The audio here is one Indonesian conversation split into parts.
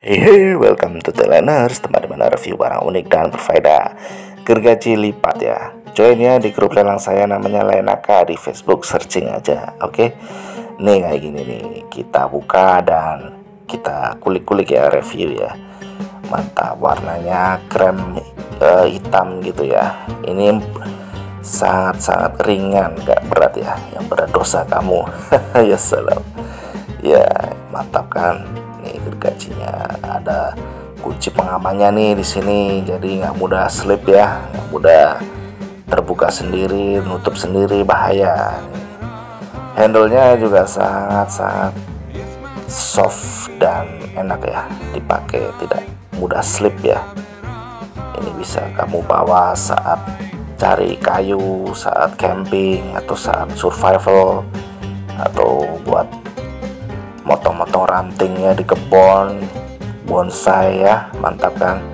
Hey, hey, welcome to the learners, teman-teman review barang unik dan berfaedah. Gergaji lipat ya. Join ya di grup lelang saya namanya Lenaka di Facebook searching aja Oke? Okay? Nih kayak gini nih Kita buka dan kita kulik-kulik ya review ya. Mantap warnanya krem uh, hitam gitu ya. Ini sangat-sangat ringan gak berat ya Yang berat dosa kamu. Ya salam. Ya mantap kan nih gergajinya ada kunci pengamannya nih di sini. Jadi nggak mudah slip ya nggak mudah terbuka sendiri nutup sendiri bahaya. Handlenya juga sangat-sangat soft dan enak ya dipakai tidak mudah slip ya. Ini bisa kamu bawa saat cari kayu saat camping atau saat survival atau buat rantingnya di kebun bonsai ya mantap kan?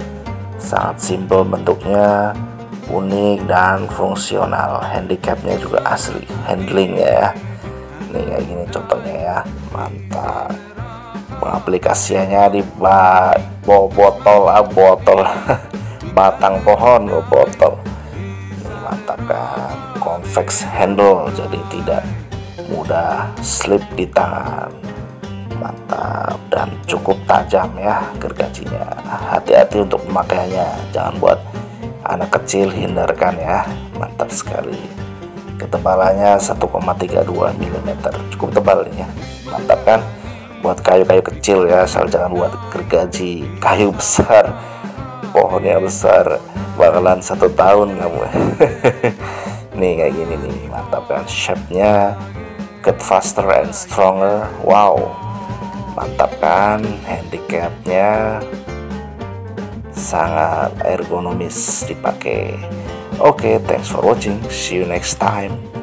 Sangat simple bentuknya unik dan fungsional. Handicapnya juga asli handling ya. Ini kayak gini contohnya ya. Mantap. Pengaplikasiannya di bawah botol ah botol. Batang pohon oh, botol. Ini mantap kan? Convex handle jadi tidak mudah slip di tangan mantap dan cukup tajam ya gergajinya. Hati-hati untuk pemakaiannya. Jangan buat anak kecil hindarkan ya. Mantap sekali. Ketebalannya 1,32 mm cukup tebal ya. Mantap kan? Buat kayu-kayu kecil ya asal jangan buat gergaji kayu besar pohonnya besar bakalan satu tahun kamu. Nih kayak gini nih. Mantap kan? Shape nya get faster and stronger. Wow mantap kan handicapnya. Sangat ergonomis dipakai. Oke okay, thanks for watching. See you next time